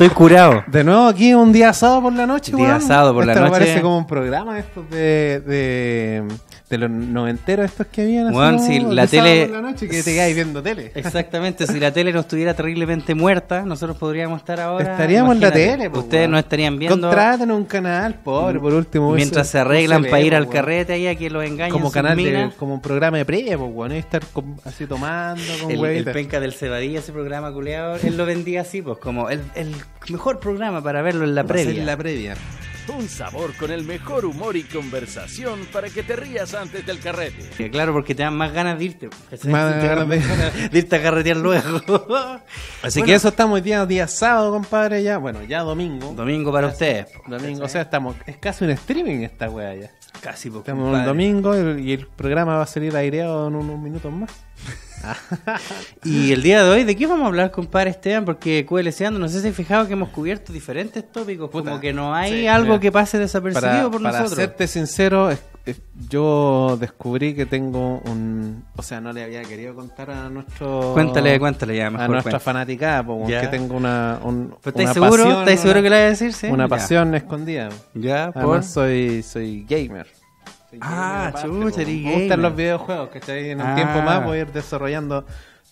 Estoy curado. de nuevo aquí un día asado por la noche, Día weón. asado por la Esto noche. parece como un programa estos de, de, de los noventeros estos que habían. como si la tele- por la noche que te quedáis viendo tele. Exactamente, si la tele no estuviera terriblemente muerta, nosotros podríamos estar ahora. Estaríamos en la tele, po, Ustedes no estarían viendo. Contraten un canal, pobre, por último. Mientras se arreglan para ir al carrete ahí a que los engañen. Como canal de, como un programa de previa, pues, weón, y estar con- así tomando con El, penca del Cebadilla, ese programa culeado, él lo vendía así, pues como el, el mejor programa para verlo en la previa. la previa. Un sabor con el mejor humor y conversación para que te rías antes del carrete. Que Claro, porque te dan más ganas de irte. Más Te dan ganas de- más ganas de irte a carretear luego. Así Bueno, que eso estamos día, día sábado, compadre, ya. Bueno, ya domingo. Domingo para ustedes. Domingo, o sea, estamos, es casi un streaming esta wea ya. Casi po, Estamos un domingo y, el programa va a salir aireado en unos minutos más. Y el día de hoy, ¿de qué vamos a hablar, compadre Esteban? Porque QLCando, no sé si has fijado que hemos cubierto diferentes tópicos, Puta, como que no hay sí, algo mira. que pase desapercibido Para, por para nosotros. serte sincero, yo descubrí que tengo un... O sea, no le había querido contar a nuestro... Cuéntale, cuéntale ya, A mejor nuestra cuenta. fanaticada, porque Ya. tengo una, un, ¿Pero una ¿Estáis seguro? pasión, ¿Estáis seguro que le voy a decir? Sí. Una pasión escondida. Ya, por. Además soy, soy gamer. Soy Ah, aparte, chucha, Me gustan gamer. los videojuegos, ¿cachai? En un Ah. tiempo más voy a ir desarrollando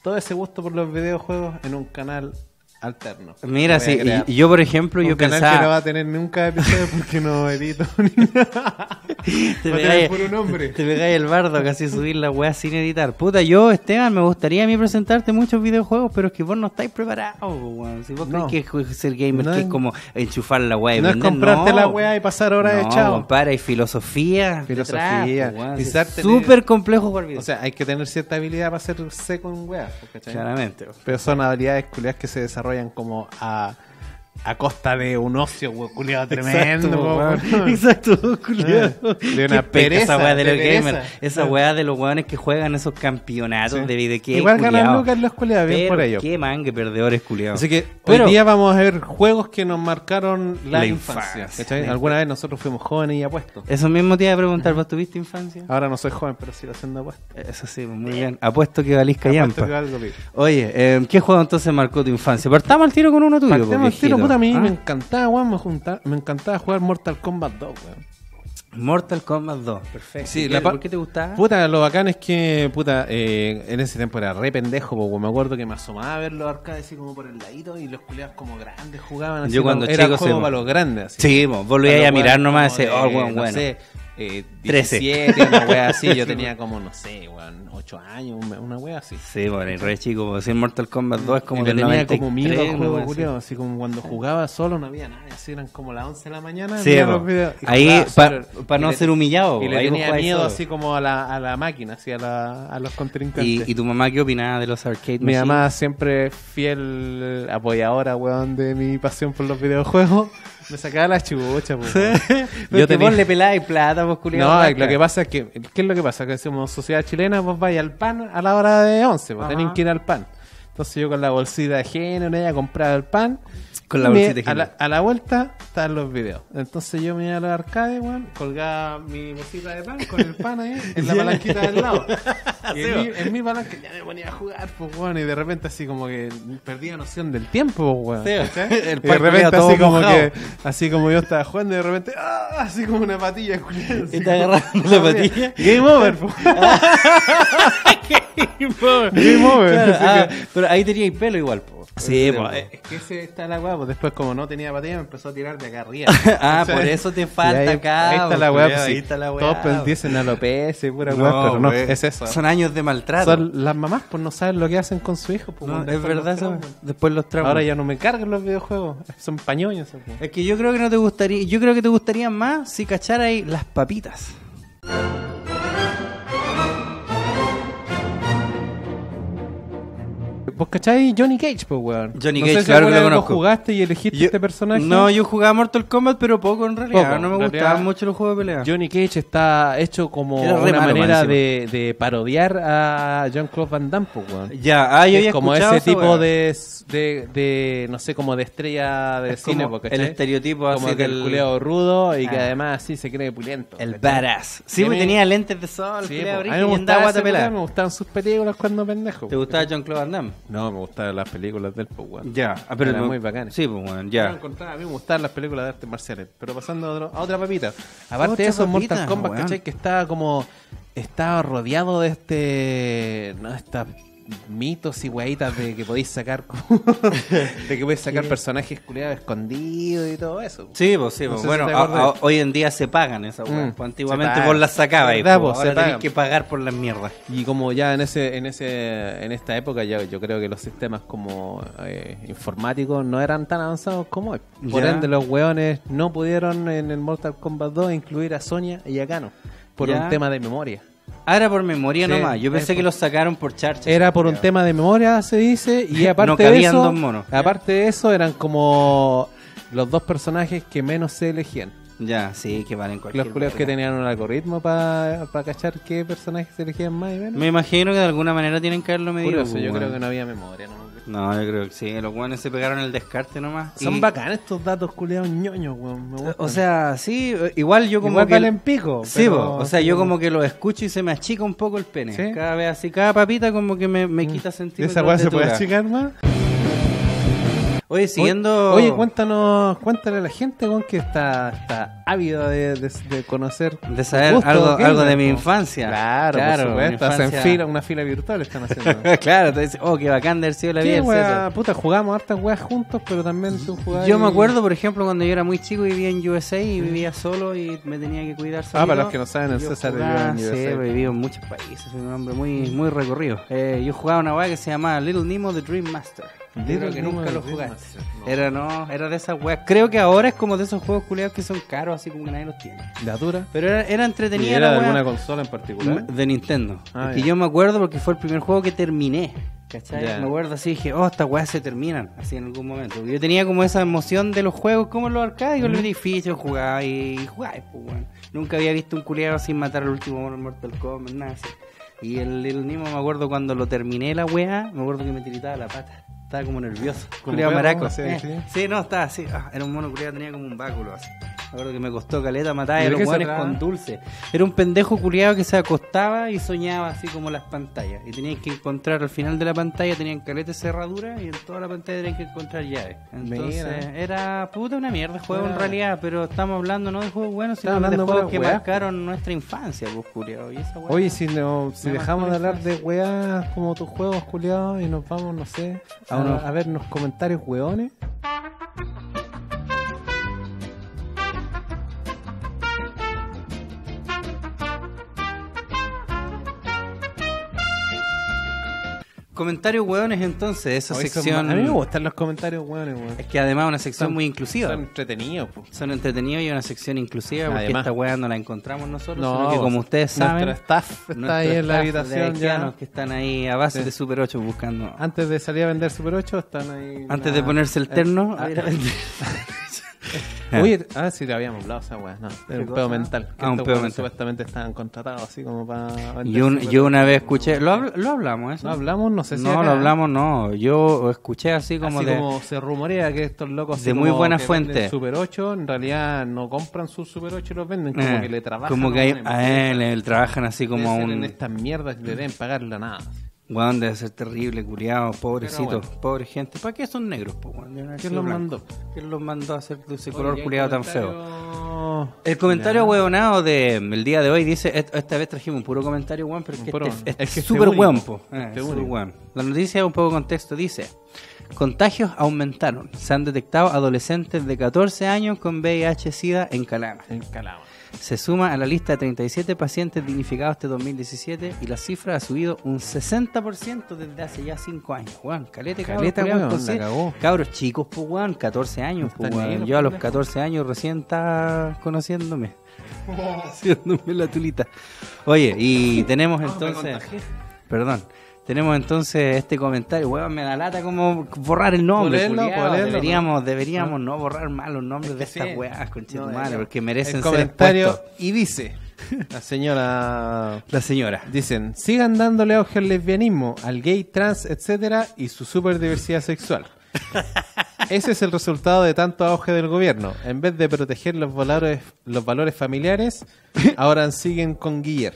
todo ese gusto por los videojuegos en un canal alterno. Mira, sí, crear y, y yo por ejemplo, un yo canal que no va pensaba... a tener nunca episodio porque no edito ni nada. Te Va a tener puro nombre. te pegáis el bardo casi subir la weá sin editar. Puta, yo, Esteban, me gustaría a mí presentarte muchos videojuegos, pero es que vos no estáis preparados, weón. Si vos No. crees que ser gamer No que es- es como enchufar la weá y No es vender, comprarte no. la weá y pasar horas no, de chao. compadre, hay filosofía. Filosofía, detrás, Es tener- Súper complejo jugar video. O sea, hay que tener cierta habilidad para ser seco en ¿cachai? claramente. Pero son habilidades culiadas que se desarrollan como a, a costa de un ocio culiado tremendo. Exacto, weón. Exacto, culiao. De una pereza, Esa weá de los gamers. Esa weá de los weones que juegan esos campeonatos Sí. de video que Igual ganan lucas los culiados, bien por ello. Qué mangue perdedores culiados. Así que Pero- hoy día vamos a ver juegos que nos marcaron la, La infancia. infancia. ¿cachai? La Alguna vez nosotros fuimos jóvenes y apuestos. Eso mismo te iba a preguntar, ¿vos tuviste infancia? Ahora no soy joven, pero sigo haciendo apuestos. Eso sí, muy bien. Apuesto que valís callampa. Oye, eh, ¿qué juego entonces marcó tu infancia? Partamos al tiro con uno tuyo. Pues, el tiro, viejito. puta, a mí ¿Ah? me encantaba, weón, me, junta- me encantaba jugar Mortal Kombat 2, weón. Mortal Kombat 2, perfecto. Sí, ¿Qué- la ¿Por qué te gustaba? Puta, lo bacán es que, puta, eh, en ese tiempo era re pendejo, po, me acuerdo que me asomaba a ver los arcades así como por el ladito y los culiados como grandes jugaban así. Yo como- cuando era chico juego se- para los grandes, así. Sí, vos, ibas a mirar nomás y como decís, oh, weón, no bueno. sé, eh, 13. 17, una wea así, yo tenía como, no sé, weón, 8 años, una- wea así. Sí, bueno, y re chico, porque si en Mortal Kombat 2 es como le tenía 93, como miedo una juego, wea así. como cuando jugaba solo no había nadie, así eran como las 11 de la mañana. Sí, po. los videos Ahí, jugaba pa- no le- ser humillado, Y le ahí tenía miedo solo. así como a la, a la máquina, así a, la, a los contrincantes. ¿Y, ¿Y tu mamá qué opinaba de los arcade Mi machines? mamá siempre fiel apoyadora, weón, de mi pasión por los videojuegos. Me sacaba la chucha, pues. Yo tenía- vos le pelabas plata, vos culiao. No, lo que pasa es que, ¿qué es lo que pasa? Que somos sociedad chilena, vos vais al pan a la hora de 11, pues Ajá. tienen que ir al pan. Entonces yo con la bolsita de género, ella compraba el pan. Con la me- bolsita de a la, género. a la vuelta estaban los videos. Entonces yo me iba a los arcades, weón, colgaba mi bolsita de pan con el pan ahí en la palanquita del lado. Y en, mi, en mi palanca ya me ponía a jugar, pues, weón, y de repente así como que perdía noción del tiempo, pues, weón. Sí, el y de repente así como mojado. que, así como yo estaba jugando y de repente, ¡ah! así como una patilla, culiao, así ¿Y te agarraron la patilla? Game over, pues. Game over. Claro, Así ah, que- pero ahí teníais pelo igual, po. Sí, po. pues, es que ese está la weá, pues después como no tenía patilla me empezó a tirar de acá arriba. Ah, por eso te falta ahí, acá, Ahí está pues, la weá, pues, ahí sí. está la weá. Todos pues, alopecia pura weá, pero no, pues, es eso. Son años de maltrato. Son las mamás, pues no saben lo que hacen con su hijo. Pues, No, es verdad los. Después los traumas. Ahora ya no me cargan los videojuegos, son pañoños. pues. Es que yo creo que no te gustaría, yo creo que te gustaría más si cacharais las papitas. ¿Vos cacháis Johnny Cage, pues, weón? Johnny no Cage, sé si claro que lo conozco. jugaste y elegiste Yo- este personaje. No, yo jugaba Mortal Kombat, pero poco en realidad. Poco, no me gustaban mucho los juegos de pelea. Johnny Cage está hecho como Era una manera de, de parodiar a Jean-Claude Van Damme, pues, weón. Ya, ah, yo es como ese tipo de, de, de, no sé, como de estrella de Es cine, como el estereotipo como así que el culeado rudo y que Ah. además así se cree pulento. El badass. Sí, porque mí- tenía lentes de sol, Sí, a mí me me gustaban sus películas cuando pendejo. ¿Te gustaba Jean-Claude Van Damme? No, me gustaban las películas del pues, weón. Ya, ah, pero Eran muy bacanes. Sí, pues ya. encontraba- a mí me gustaban las películas de artes marciales. Pero pasando a, otro- a otra papita. Aparte Otra de eso, papita, Mortal Kombat, weón. ¿cachai? Que estaba como. Estaba rodeado de este. No, estas mitos y weitas de que podéis sacar. de que podéis sacar personajes culiados escondidos y todo eso. Sí, pues sí, No pues si bueno, a- a- hoy en día se pagan esas weas. Mm, pues antiguamente vos las sacabas y ¿Verdad, pues, po? ahora pagan. que pagar por las mierdas. Y como ya en ese, en ese, en esta época ya yo creo que los sistemas como eh, informáticos no eran tan avanzados como hoy. Por Ya. ende los weones no pudieron en el Mortal Kombat 2 incluir a Sonya y a Kano por Ya. un tema de memoria. Ah, era por memoria Sí, nomás. Yo pensé que los sacaron por charcha. Era por un tema de memoria se dice y aparte No de eso, dos monos. aparte de eso eran como los dos personajes que menos se elegían. Ya, sí, que valen cualquier Los culiados que tenían un algoritmo para cachar qué personajes se elegían más y menos. Me imagino que de alguna manera tienen que haberlo medido. Curioso, yo creo que no había memoria. ¿no? No, yo creo que sí. Los guanes se pegaron el descarte nomás. Son Y- bacanes estos datos culiados ñoños, weón. O sea, sí, igual yo como Igual que... valen pico. Sí, pero- o sea, yo como que lo escucho y se me achica un poco el pene. ¿Sí? Cada vez así, cada papita como que me, me quita ¿Y centímetros esa weá se puede achicar más? Oye, siguiendo... Oye, cuéntanos, cuéntale a la gente, weón, que está, está ávida de, de, de conocer. De saber gustos algo, algo de mi infancia. Claro, Claro, por supuesto. Hacen infancia. fila, una fila virtual están haciendo. claro, te dice, oh, qué bacán de haber sido la vida Sí, César. puta, jugamos hartas weas juntos, pero también tú jugabas. Yo me y- acuerdo, por ejemplo, cuando yo era muy chico y vivía en USA y vivía solo y me tenía que cuidar solo. Ah, para los que no saben, el César jugaba- vivió en Sí, USA. he vivido en muchos países, soy un hombre muy, muy recorrido. Eh, yo jugaba una weá que se llamaba Little Nemo The Dream Master. Little creo que nunca lo jugaste. No. Era no, era de esas weas. Creo que ahora es como de esos juegos culiados que son caros, así como que nadie los tiene. ¿De Atura? Pero era, era ¿Y entretenida era la de wea. alguna consola en particular? De Nintendo. Ah, que yo me acuerdo porque fue el primer juego que terminé. ¿Cachai? Me acuerdo así dije, oh, estas weas se terminan. Así en algún momento. Yo tenía como esa emoción de los juegos como en los arcades, con los edificios, jugaba y, y jugaba. Pues, weón. Nunca había visto un culiado sin matar al último Mortal Kombat, nada así. Y el Little Nemo me acuerdo cuando lo terminé la wea, me acuerdo que me tiritaba la pata. Estaba como nervioso. Como Culiado maraco. Eh, sí. sí, no, estaba así. Ah, era un mono culiado, tenía como un báculo así. Acuerdo que me costó caleta matar ¿Y a los hueones con dulce. Era un pendejo culiado que se acostaba y soñaba así como las pantallas. Y tenías que encontrar al final de la pantalla, tenían caletes cerraduras y en toda la pantalla tenían que encontrar llaves. Entonces Mira. era puta una mierda de juego en Ah. realidad, pero estamos hablando no de juegos buenos, sino de juegos que weá. marcaron nuestra infancia, pues culiado. Y esa Oye, si, no, si dejamos de la hablar de weas como tus juegos, culiados, y nos vamos, no sé, a, A unos- a ver unos comentarios weones. Comentarios hueones entonces, esa Hoy son sección... ma- A mí me gustan los comentarios weones, weón. Es que además es una sección Son- muy inclusiva. Son entretenidos, po. Son entretenidos y una sección inclusiva porque Además. esta weá no la encontramos nosotros, No, sino que como ustedes saben, Nuestro staff está ahí en la habitación ya. que están ahí a base Sí. de Super 8 buscando. Antes de salir a vender Super 8, están ahí. Antes de ponerse el terno, a ir a vender. Oye, ah, sí, le habíamos hablado esa weá. No, era un pedo mental. Ah, un pedo mental. Supuestamente estaban contratados así como para. yo, un- Super yo 8. una vez escuché, lo, habl- lo hablamos eso. No hablamos, no sé si. No, lo hablamos, no. Yo escuché así como así de. como se rumorea que estos locos de muy buena fuente. Super 8 en realidad no compran sus Super 8 y los venden como eh, que le trabajan como que hay- a él, él trabajan así como a ser en un. estas mierdas le deben pagar la nada Weón, debe ser terrible, curiado, pobrecito, pobre gente. ¿Para qué son negros, po, ¿Quién los mandó? ¿Quién los mandó a hacer de ese Oye, color hay culiado tan feo? El comentario huevonado del día de hoy dice, est- esta vez trajimos un puro comentario weón, pero es que Puro- este, este es que este súper weón, po. Eh, weón. La noticia, un poco de contexto, dice, contagios aumentaron. Se han detectado adolescentes de 14 años con VIH-Sida en Calama. En Calama. Se suma a la lista de 37 pacientes dignificados este 2017 y la cifra ha subido un 60% desde hace ya 5 años. Weón, calete, cabros, Caleta, culiados, weón, cabros chicos, pues weón, 14 años, pues weón. Yo a los pendejo. 14 años recién estaba conociéndome. Haciéndome la tulita. Oye, y tenemos entonces... Perdón. Tenemos entonces este comentario, weón, me da lata como borrar el nombre. ¿Puedo leerlo? culiao. ¿Puedo leerlo? deberíamos, deberíamos no borrar más los nombres de Es que estas sí. weas, conchetumare, No, no. porque merecen el ser comentario expuestos. y dice la señora La señora. dicen sigan dándole auge al lesbianismo al gay trans etcétera y su super diversidad sexual ese es el resultado de tanto auge del gobierno en vez de proteger los valores los valores familiares ahora siguen con Guiller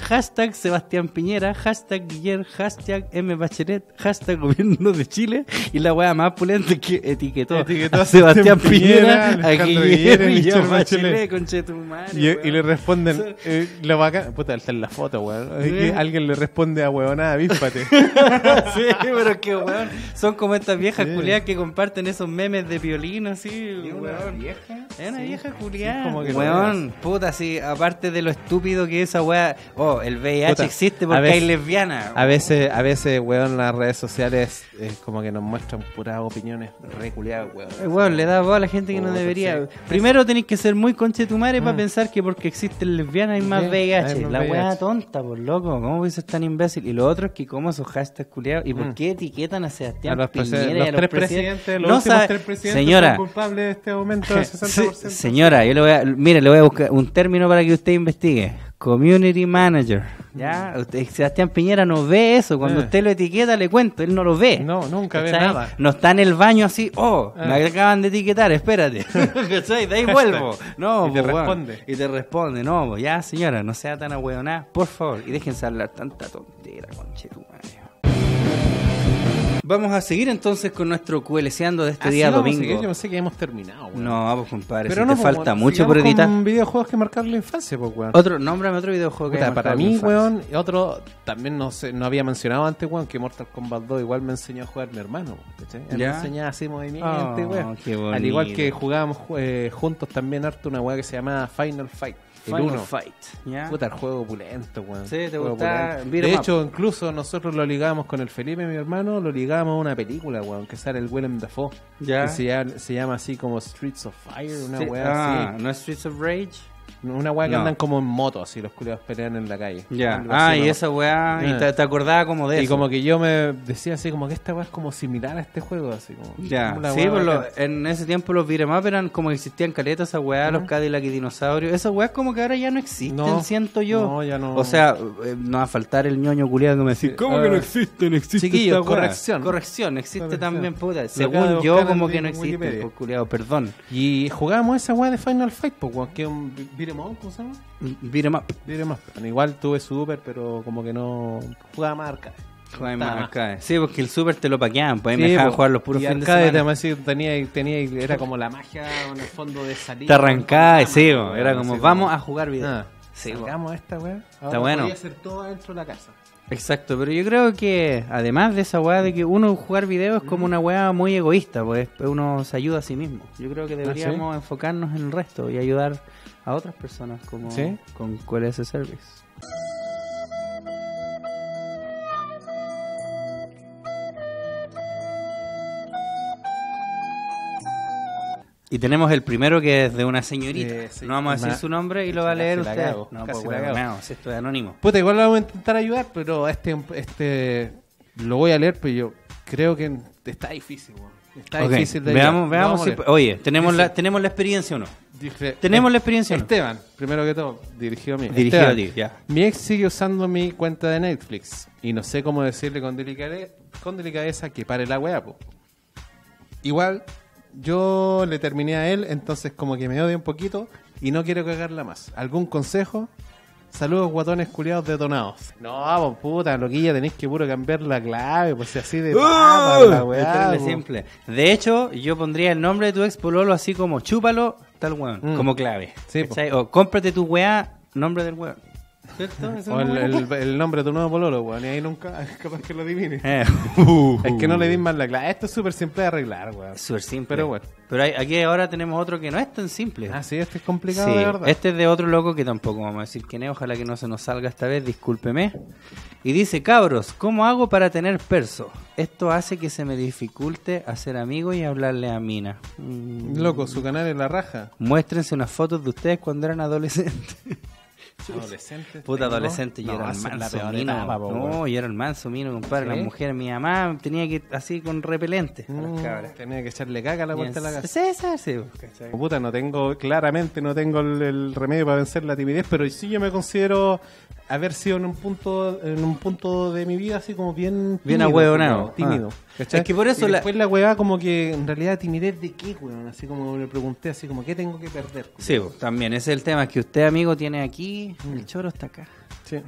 hashtag Sebastián Piñera, hashtag Guillermo, hashtag M Bachelet, hashtag Gobierno de Chile y la weá más pulente que etiquetó, Etiquetó a a Sebastián Piñera, Piñera, a y y a Michelle Bachelet, Bachelet. conchetumare, Y, y weón. le responden, eh, lo bacán, puta, está en la foto, weón. ¿Eh? alguien le responde a huevonada, avíspate. sí, pero que weón, son como estas viejas. Culiadas que comparten esos memes de violín así, weón. vieja? Es una Sí. vieja culiada. Sí, weón, puta, sí, aparte de lo estúpido que es esa weá. Oh, el VIH Puta, existe a porque veces- hay lesbianas. A veces, a veces, weón, las redes sociales es como que nos muestran puras opiniones re culiadas, weón. Eh, weón, le da voz a la gente que no debería. sí. Primero tenéis que ser muy conchetumare para Mm. pensar que porque existen lesbianas hay más VIH. hay más la VIH. weá tonta, por loco. ¿Cómo puede ser tan imbécil? Y lo otro es que cómo esos hashtags culiados. ¿Y por Mm. qué etiquetan a Sebastián A los, Piñera y los a los tres presidentes? presidentes, los No últimos sabe- tres presidentes Señora, son culpables de este aumento del 60%. Se- señora, yo le voy a, mire, le voy a buscar un término para que usted investigue. Community Manager. ¿Ya? Usted, Sebastián Piñera no ve eso. Cuando Eh. usted lo etiqueta, le cuento, él no lo ve. No, nunca ve nada. No está en el baño así, oh, Eh. me acaban de etiquetar, espérate. De ahí vuelvo. No, Y te weón. responde. Y te responde, no, po, ya señora, no sea tan ahueonada, por favor. Y déjense hablar tanta tontera, conchetumadre. Vamos a seguir entonces con nuestro QLCeando de este Ah, día vamos a domingo. seguir, Yo pensé que hemos terminado, weón. No, pues compadre, Pero si no, te pues, falta mucho por editar. con videojuegos que marcaron la infancia, pues, weón. Otro, nómbrame otro videojuego que Puta, haya para mí, weón, otro también no sé, no había mencionado antes, weón, que Mortal Kombat 2 igual me enseñó a jugar mi hermano, me enseñaba así movimiento, Oh, weón. Al igual que jugábamos eh, juntos también harto una weá que se llamaba Final Fight. El Final 1. Fight. ¿ya? Puta, el juego opulento, weón. Sí, te gusta 'em De up. hecho, incluso nosotros lo ligábamos con el Felipe, mi hermano, lo ligábamos a una película, weón, que sale el Willem Dafoe. Ya. Que se llama, se llama así como Streets of Fire, una Sí, weá ah, así. ¿no es Streets of Rage? Una weá que No. andan como en moto, así los culiados pelean en la calle. Ya. Ah, y esa weá, y Ah. te, te acordaba como de Y eso. como que yo me decía así, como que esta weá es como similar a este juego, así como. Ya, sí, pues lo- en ese tiempo los beat'em up eran como que existían caletas, esas weá, los Cadillac y dinosaurios. Esas weas como que ahora ya no existen, No, siento yo. no, ya no. O sea, eh, no va a faltar el ñoño culiado que me dice, ¿cómo que no existen? Existe chiquillos, esta weá". corrección. Corrección, existe Corrección. también, puta. Según yo, como que no existen, por culiado, perdón. Y jugábamos esa weá de Final Fight, pues, que un beat'em up, ¿cómo se llama? Beat'em up. Beat'em up. Igual tuve Super, pero como que no jugaba más arcade. Juega Estaba más arcade. Sí, porque el Super te lo paqueaban, pues ahí Sí, me dejaban po. jugar los puros y fines de semana. además, sí, tenía, tenía, era como la magia en el fondo de salir. Te arrancaba, sí, po, po, era como, vamos a jugar video. Ah, Sí, po. sacamos esta weá. Está bueno. Voy a hacer todo adentro de la casa. Exacto, pero yo creo que además de esa weá de que uno jugar video es como una weá muy egoísta, pues uno se ayuda a sí mismo. Yo creo que deberíamos enfocarnos en el resto y ayudar a otras personas como ¿Sí? con QLS Service. Y tenemos el primero que es de una señorita. Sí. no vamos a decir su nombre y lo va a leer usted. cago, no, casi pues bueno, no, si esto es anónimo. Puta, igual lo vamos a intentar ayudar, pero este, este lo voy a leer, pero yo creo que está difícil, weón. Está difícil de veamos, veamos si, oye, tenemos Dice- la, tenemos la experiencia o no. Dije- tenemos la experiencia, ¿no? Esteban, primero que todo, dirigido a mí. Dirigido Esteban, a ti, ya. Mi ex sigue usando mi cuenta de Netflix y no sé cómo decirle con, delicade- con delicadeza que pare la weá, po. Igual, yo le terminé a él, entonces como que me odia un poquito y no quiero cagarla más. ¿Algún consejo? Saludos guatones culiados detonados. No, pues puta, loquilla, tenéis que puro cambiar la clave, pues así de papa, la weá, simple. De hecho, yo pondría el nombre de tu ex pololo así como chúpalo, tal weón, Mm. como clave. Sí. O cómprate tu weá, nombre del weón. ¿Cierto? O es el, nombre de tu nuevo pololo, weón, y ahí nunca, capaz que lo adivine. Eh, Es que no le di más la clave. Esto es súper simple de arreglar, weón. Es súper simple. Pero bueno. Pero hay- aquí ahora tenemos otro que no es tan simple. Ah, sí, este es complicado Sí, de verdad. Este es de otro loco que tampoco vamos a decir quién es, ojalá que no se nos salga esta vez, discúlpeme. Y dice, cabros, ¿cómo hago para tener perso? Esto hace que se me dificulte hacer amigos y hablarle a Mina. Mm, Loco, su canal es la raja. Muéstrense unas fotos de ustedes cuando eran adolescentes. Adolescente. Puta adolescente, yo No, era el la manso mino. etapa, po, no, yo era el manso mino, compadre. ¿Sí? Las mujeres, mi mamá tenía que ir así con repelente. a las Mm, cabras. tenía que echarle caca a la puerta de la casa. César, sí, ¿cachai? Puta, no tengo, claramente no tengo el, el remedio para vencer la timidez, pero sí yo me considero haber sido en un punto, en un punto de mi vida así como bien Bien tímido, ahueonado. tímido. Ah. Es que por eso Y la- después la weá como que en realidad timidez de qué, weón, así como le pregunté así como qué tengo que perder. Sí, también ese es el tema, que usted, amigo, tiene aquí, el choro está acá. Sí.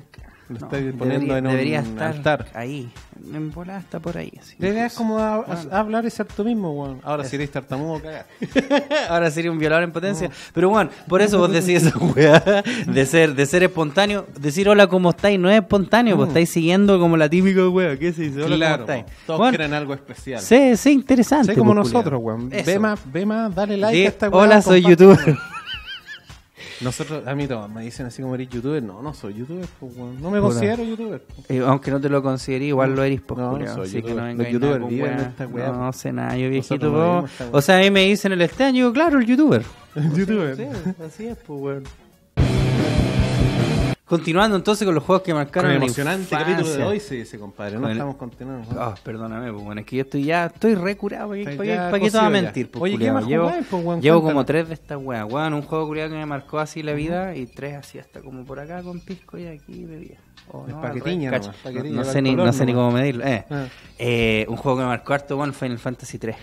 Lo No, estáis poniendo debería, en un debería estar altar. ahí. En volada está por ahí. es como a- a- hablar y ser tú mismo, weón. Ahora si eres tartamudo, cagás. Ahora sería un violador en potencia. Pero bueno, por eso vos decís esa weá de ser, de ser espontáneo. Decir hola, ¿cómo estáis? No es espontáneo, vos estáis siguiendo como la típica weá. ¿Qué se dice? Hola, Claro, ¿cómo estáis? todos Bueno, quieren algo especial. Sí, sí, interesante. Como nosotros, weón. Ve más, ve más, dale like a esta weá. hola, soy youtuber. Nosotros, a mí todos me dicen así como eres youtuber. No, no soy youtuber, pues. No me considero youtuber. Eh, aunque no te lo consideré, igual lo eres, pues, No, no soy así que youtuber. no Los vengáis youtubers viven esta weá, No, pues. sé nada, yo viejito. No o sea, a mí me dicen el stand, yo, claro, el youtuber. youtuber. así es, pues, weón. Continuando entonces con los juegos que marcaron el emocionante infancia. capítulo de hoy, sí, sí, compadre. No el- estamos continuando. ¿no? Ah, perdóname, pues bueno, es que yo estoy ya, estoy recurado, ¿para para qué- te voy a mentir? Pues, Oye, ¿qué más llevo, jugáis, pues, weón? llevo como tres de estas weas, weón, un juego culiado que me marcó así la vida y tres así hasta como por acá con pisco y aquí bebía. O Es no, paquetiña no, sé ni, color no sé ni nomás. cómo medirlo. Eh. Ah. Eh, un juego que me marcó harto, bueno, Final Fantasy 3.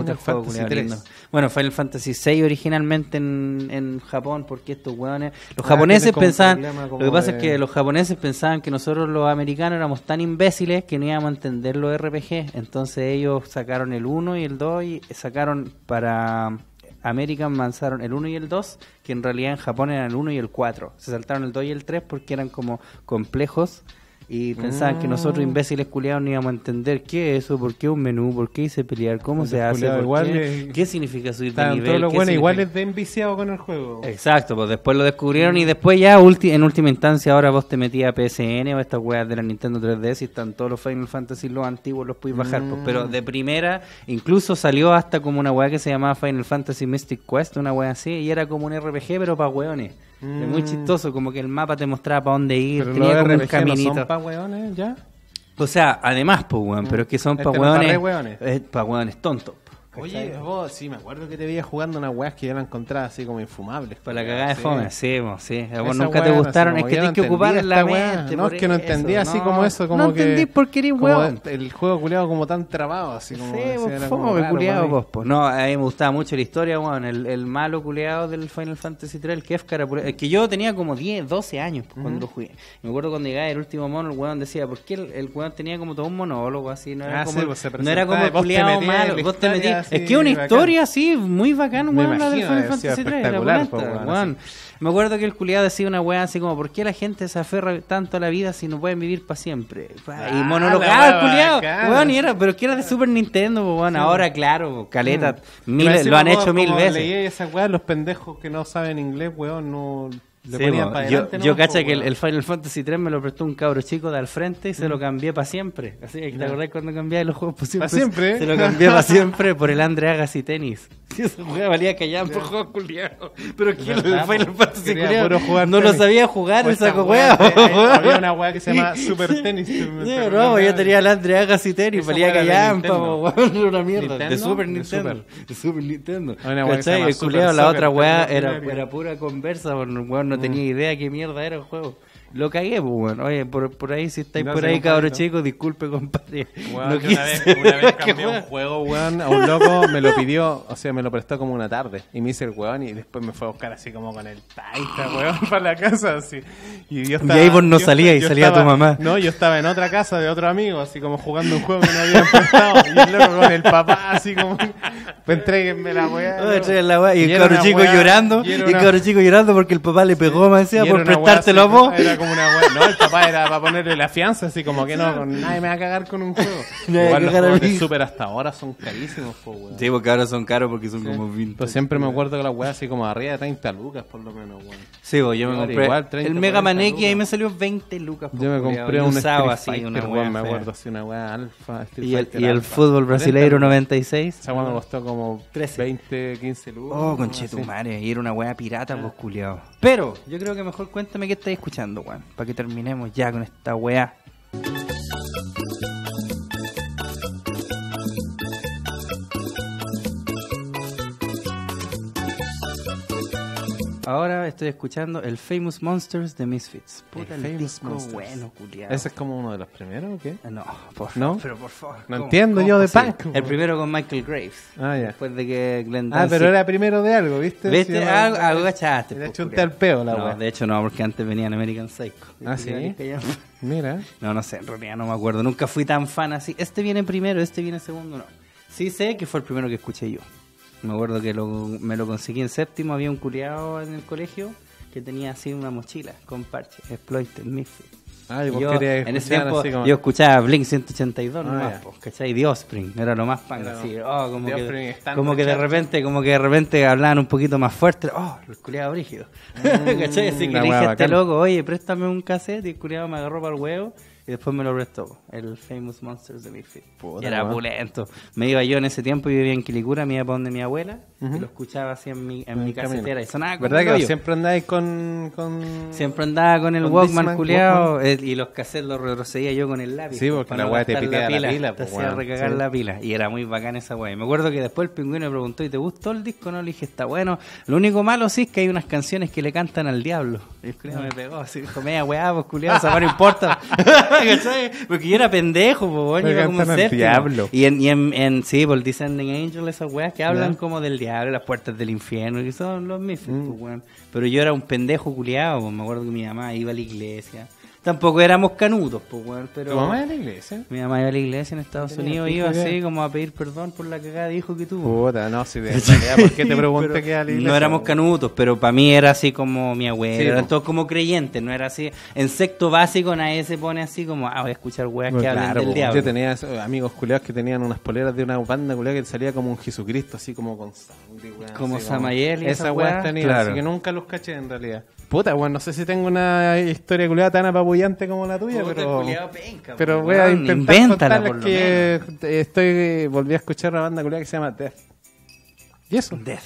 Final Fantasy 3. Bueno, Final Fantasy 6 originalmente en, en Japón, porque estos weones. Los Ah, japoneses pensaban. Lo que pasa de- es que los japoneses pensaban que nosotros los americanos éramos tan imbéciles que no íbamos a entender los RPG. Entonces ellos sacaron el 1 y el 2 y sacaron para. American lanzaron el 1 y el 2, que en realidad en Japón eran el 1 y el 4. Se saltaron el 2 y el 3 porque eran como complejos y pensaban que Mm. nosotros imbéciles culiados no íbamos a entender qué es eso, por qué un menú, por qué hice pelear, cómo se hace, por igual qué, es- qué significa subir de nivel. todos los qué buenos significa- iguales de enviciados con el juego. Exacto, pues después lo descubrieron y después ya ulti- en última instancia ahora vos te metías a PSN o estas weas de la Nintendo 3DS y están todos los Final Fantasy los antiguos los puedes bajar, pues, pero de primera incluso salió hasta como una wea que se llamaba Final Fantasy Mystic Quest, una wea así, y era como un RPG pero para weones. Es muy Mm. chistoso, como que el mapa te mostraba para dónde ir, Pero tenía como un RPG no caminito. son pa' weones, ¿ya? O sea, además, pues weón, pero es que son Este para no pa' weones, re para weones tontos. Oye, vos, sí, me acuerdo que te veía jugando unas weas que yo la encontraba así como infumables. Para la cagada de sí. fome, sí, sí. A vos Esas nunca te gustaron, es que no tienes que ocupar la mente. No, es que no entendía así No, como eso, como no que... entendí por qué eres weón. El juego culiado como tan trabado, así como... Sí, vos, fome, vos, po. No, a mí me gustaba mucho la historia, weón. El, el malo culeado del Final Fantasy 3, el Kefka, Es que yo tenía como 10, 12 años po, cuando lo jugué. Me acuerdo cuando llegaba el último mono, el weón decía, ¿por qué el, el weón tenía como todo un monólogo así? No era Ah, como, sí, pues no era como el en malo. Vos te metías- así, Es que una bacán. historia así, muy bacán, weón, la del Final Fantasy 3. Era espectacular, po. Me acuerdo que el culiado decía una weá así como, ¿por qué la gente se aferra tanto a la vida si no pueden vivir para siempre? Y Ah, monologaba el culiado. Weón, y era, pero que era de Super Nintendo, weón. Ahora, claro, caleta, mil- Pero lo han hecho mil veces. Leí esas weas, los pendejos que no saben inglés, weón, no... Sí, ponían para yo, adelante, yo ¿no? cacha Po, que el, Final Fantasy 3 me lo prestó un cabro chico de al frente y se lo cambié para siempre. Así que te acordás cuando cambié los juegos? Pues siempre, ¿Pa siempre? Se lo cambié para siempre por el Andre Agassi Tenis. Sí, esa juega valía callar por juegos culiados. Pero que el ¿Verdad, Final? Fantasy jugar no lo sabía jugar esa hueá. eh, Había una wea que se llama Super me- no, yo tenía el Andre Agassi Tenis, Esa valía era una mierda. De. Super Nintendo. Super. De Super Nintendo. El culiao, la otra weá pero era, pura conversa, weón no Mm. tenía idea qué mierda era el juego. Lo cagué, pues, weón. Oye, por, por ahí, si estáis No por ahí, cabro compadrito. chico, disculpe, compadre. Weón, no yo una vez, una vez cambié un juego, weón, a un loco, me lo pidió, o sea, me lo prestó como una tarde. Y me hice el weón y después me fue a buscar así como con el taita, weón, para la casa, así. Y, yo ahí vos no salías y salía tu estaba- mamá. No, yo estaba en otra casa de otro amigo, así como jugando un juego que no habían prestado. Y el loco con el papá, así como, pues entréguenme la weá. Trae la weá, Y Y el cabro chico weá- llorando. y Y el una- cabro chico llorando porque el papá le pegó, me decía, Y por prestártelo a vos. Como una weá. No, el papá era para ponerle la fianza, así como que no, con- nadie me va a cagar con un juego. Igual los juegos de. Super hasta ahora son carísimos, po, weón. Sí, porque ahora son caros porque son como 20. Pues siempre me acuerdo que las weas así como arriba de 30 lucas, por lo menos, weón. Sí, yo me compré igual, 30, el Mega Man 40 X y ahí me salió 20 lucas. Yo me compré un Street así, Fighter, una weón, wea me fea. acuerdo, así una wea alfa. Street Y el, Fighter y el alfa. fútbol 40 brasileiro lucas. 96. Esa wea me costó como 13. 20, 15 lucas. Oh, conchetumare, y era una wea pirata, pues culiao. Pero, yo creo que mejor cuéntame qué estáis escuchando, weón. Para que terminemos ya con esta wea. Ahora estoy escuchando el Famous Monsters de Misfits. Puta, El el, Famous disco Monsters. bueno, culiado. ¿Ese es como uno de los primeros o qué? No, por favor. ¿No? Pero por favor. No ¿cómo- entiendo cómo yo de punk, El primero con Michael Graves. Ah, ya. Después de que Glenn Ah, pero era primero de algo, ¿viste? ¿Viste? Sí, algo, era- algo cachaste. Era po, chunta culiao. al peo la No, de hecho no, porque antes venía en American Psycho. Ah, ¿sí? Mira. No, no sé, en realidad no me acuerdo. Nunca fui tan fan así. Este viene primero, este viene segundo, no. Sí sé que fue el primero que escuché yo. Me acuerdo que lo- me lo conseguí en séptimo. Había un culiado en el colegio que tenía así una mochila con parche. Exploited, Misfit. Ah, y vos yo, en ese tiempo así como- yo escuchaba Blink 182 Ah, nomás, po, ¿cachai? The Offspring, era lo más Era así, oh, como, The que, como que de repente, como que de repente hablaban un poquito más fuerte, oh, el culiado brígido, ¿cachai? Así que le dije a este loco, oye, préstame un cassette, y el culiado me agarró para el huevo, y después me lo prestó, el Famous Monsters de Misfit. Puta, era pulento. Me iba yo en ese tiempo, yo vivía en Quilicura, me iba para donde mi abuela, y lo escuchaba así en mi, en mi casetera, y sonaba como ¿Verdad que siempre andáis con, con... Siempre andaba con el Con Walkman Discman, culiado y los cassettes los retrocedía yo con el lápiz. Sí, porque para la weá te la pila, te pues, hacía recagar sí. la pila. Y era muy bacán esa weá. Y me acuerdo que después el pingüino me preguntó, ¿y te gustó el disco? No, le dije, está bueno. Lo único malo sí es que hay unas canciones que le cantan al diablo. Y el me pegó así, dijo, media weá, pues culiado, esa no importa. Porque yo era pendejo, weón, Le iba como séptimo. diablo. Y en, y en, en sí, por el Descending Angel, esas weas que hablan Ya. como del diablo, las puertas del infierno, que son los Misfits, Mm. Pero yo era un pendejo culiado, me acuerdo que mi mamá iba a la iglesia. Tampoco éramos canudos, pues, weón, pero... ¿Tu mamá de la iglesia? Mi mamá iba a la iglesia en Estados Unidos, iba así como a pedir perdón por la cagada de hijo que tuvo. Puta, no, si de realidad, ¿por qué te pregunté qué era la iglesia? no éramos canutos, pero para mí era así como mi abuela, Sí, eran todos como creyentes, no era así. En sexto básico nadie se pone así como, ah, voy a escuchar weas que hablan claro, del po. diablo. Yo tenía amigos culeados que tenían unas poleras de una banda culeada que salía como un Jesucristo, así como con sangre, weón, Como así Samael y Esa esa weá weá, tenía, claro. así que nunca los caché en realidad. Puta, weón, no sé si tengo una historia culeada tan apabullante como la tuya, Puta, pero... penca, Pero voy a intentar invéntala, por lo que estoy volví a escuchar una banda culeada que se llama Death. ¿Y eso? Death.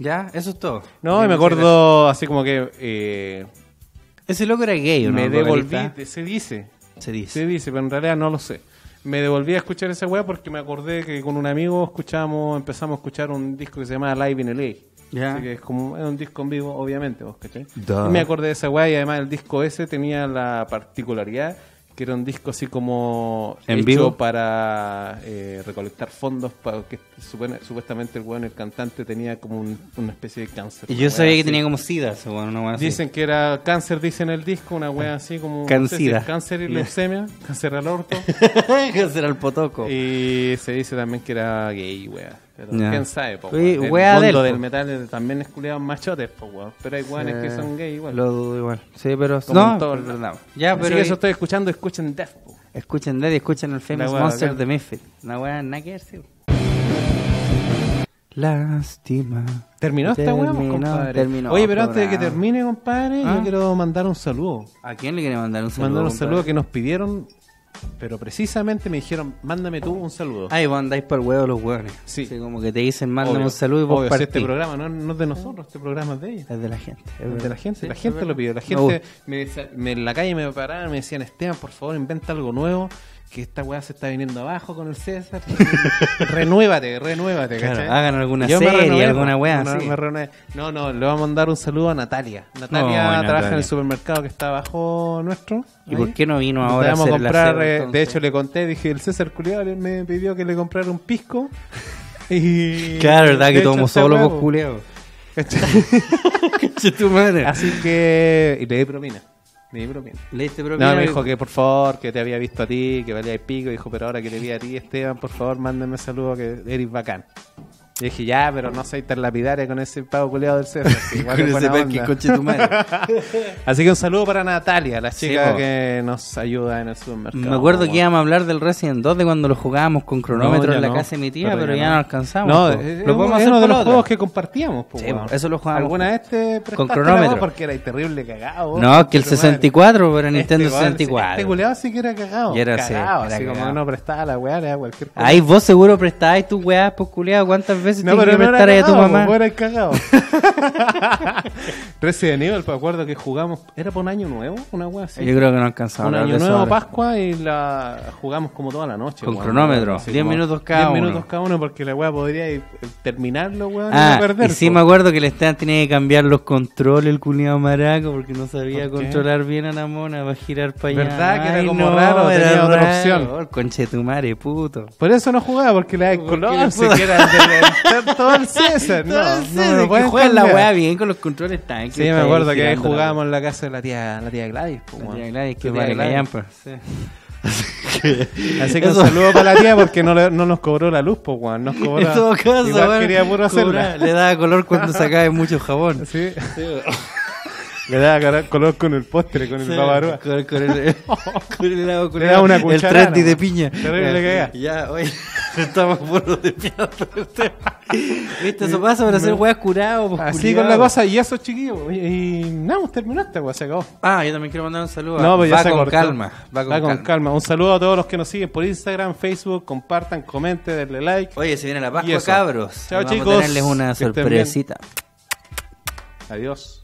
Ya, eso es todo. No, y me acuerdo así como que eh, Ese loco era gay, ¿o ¿no? me devolví, se dice, Se dice. se dice, pero en realidad no lo sé. Me devolví a escuchar esa weá porque me acordé que con un amigo escuchamos, empezamos a escuchar un disco que se llama Live in LA. Así que es como es un disco en vivo, obviamente, ¿vos cachai? Y me acordé de esa weá y además el disco ese tenía la particularidad que era un disco así como ¿En hecho vivo? para eh, recolectar fondos para que supuestamente el weón, el cantante tenía como un- una especie de cáncer. Y yo weá sabía que tenía como sida, ese weón, una weá así. Dicen que era cáncer, dicen en el disco, una wea así como... no sé si cáncer y leucemia, cáncer al orto. era el potoco. y se dice también que era gay, wea. Pero quién sabe, po, weón. El wea mundo del, del, metal también es culiado machotes, po, weón. Pero hay weones que son gay igual. Lo dudo igual. Sí, pero... Como no, todo. Ya, Así pero... que eso estoy escuchando, escuchen Death, po. Escuchen Dead y escuchen el Famous wea Monster de Misfit. Una weá nada que sí. Lástima. ¿Terminó esta weá, compadre? terminó Oye, pero antes de que termine, compadre, Ah. yo quiero mandar un saludo. ¿A quién le quiere mandar un saludo? mandar un compadre? saludo que nos pidieron, pero precisamente me dijeron, mándame tú un saludo. Ay, vos andáis por el huevo los hueones. Sí. como que te dicen, mándame Obvio, un saludo y vos obvio, si este programa no, no es de nosotros, este programa es de ellos. Es de la gente. es Es de la gente, Sí, la gente lo pidió. La gente me, me- en la calle me paraban, me decían, Esteban, por favor, inventa algo nuevo, que esta weá se está viniendo abajo con el César. renuévate, renuévate, Claro, ¿cachai? hagan alguna Yo serie, renové, alguna weá renové. No, no, le vamos a mandar un saludo a Natalia. Natalia No, trabaja Natalia. en el supermercado que está abajo nuestro. ¿Y por qué no vino Nos ahora vamos a comprar, eh, de hecho le conté, dije, el César Culiado me pidió que le comprara un pisco. Y Claro, verdad que tomamos solo vos. ¿Cachai? Che, tu madre. Así que. Y le di propina. Le di propina. Le diste No, me dijo que por favor, que te había visto a ti, que valía el pico. Dijo, pero ahora que te vi a ti, Esteban, por favor, mándame saludo que eres bacán. Y dije, ya, pero no soy tan lapidaria con ese pago culiado del que igual Con es ese onda. conche tu madre. Así que un saludo para Natalia, la chica que nos ayuda en el supermercado. Me acuerdo que íbamos a hablar del Resident 2 de cuando lo jugábamos con cronómetro No, en la no. casa de mi tía, Pero ya no. no alcanzamos. No, es, lo podemos es hacer uno de los juegos que compartíamos. po, Sí, eso lo jugábamos. ¿Alguna vez te la cronómetro. porque era terrible cagado? No, que el conche tu madre. 64, pero Nintendo Este, weón, 64. Este culeado sí que era cagado. Y era así, cagado, era así como cagado. no prestaba la weá, le da cualquier cosa. Ahí vos seguro prestabais tus weas, pues culiado, ¿cuántas veces No, tienes pero que no era a tu mamá. pues, era cagado. Resident Evil, me acuerdo que jugamos, ¿era por un año nuevo? Una wea así. Yo creo que no alcanzamos un año de nuevo, ahora. Pascua, y la jugamos como toda la noche. Con weón. cronómetro, Así 10 como minutos cada 10 uno. minutos cada uno, porque la wea podría ir- terminarlo, weón, y Ah, no perder. y sí me acuerdo que el Esteban tenía que cambiar los controles, el culiado maraco, porque no sabía ¿Por controlar bien a la mona para girar para allá. ¿Verdad que era Ay, como raro? era Tenía otra raro. opción. Oh, conchetumare, puto. Por eso no jugaba, porque da Porque color, se puedo- quiera del- todo el César. No, no, que juegan la weá bien con los controles tan Sí, me acuerdo que ahí jugábamos en la casa de la tía, la tía Gladys. po, que La que tía Gladys. Sí. Así que Eso- un saludo para la tía porque no, le- no nos cobró la luz, pues, weón. Nos cobró. En todo caso, igual weón, quería puro cobra- hacerla. le daba color cuando sacaba mucho jabón. Sí. Le daba color con el postre, con el babarúa. Con, con el, con el helado, con Le daba una el cucharada, trendy de piña. Terrible cagada. Ya, oye, estamos puros de piedra. ¿Viste? Eso pasa para hacer weas curados. pues, Así culiao. con la cosa, y eso, chiquillos. Y, y nada, pues terminó esta, se acabó. Ah, yo también quiero mandar un saludo. No, pues ya va se con cortó. calma. Va con, calma. Un saludo a todos los que nos siguen por Instagram, Facebook. Compartan, comenten, denle like. Oye, se viene la Y Pascua, eso. cabros. Chao, Vamos chicos. a tenerles una Que estén bien. sorpresita. Adiós.